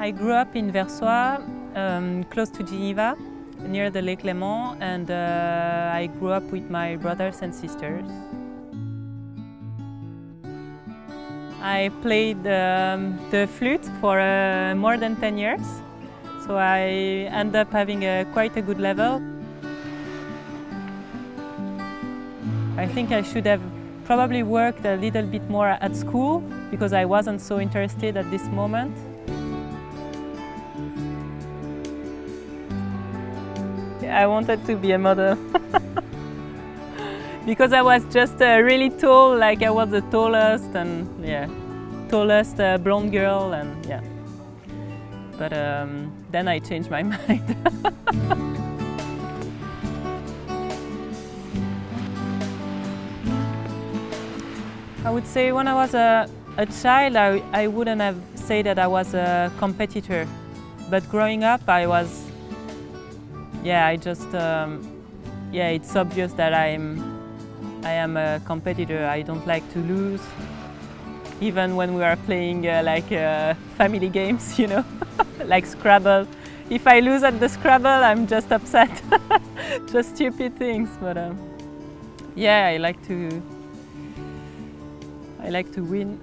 I grew up in Versoix, um, close to Geneva, near the Lake Léman, and uh, I grew up with my brothers and sisters. I played um, the flute for uh, more than 10 years, so I ended up having a, quite a good level. I think I should have probably worked a little bit more at school because I wasn't so interested at this moment. I wanted to be a model because I was just uh, really tall, like I was the tallest and yeah, tallest uh, blonde girl and yeah. But um, then I changed my mind. I would say when I was a, a child, I, I wouldn't have said that I was a competitor. But growing up, I was, yeah, I just, um, yeah, it's obvious that I'm, I am a competitor. I don't like to lose. Even when we are playing uh, like uh, family games, you know, like Scrabble. If I lose at the Scrabble, I'm just upset. just stupid things, but um, yeah, I like to I like to win.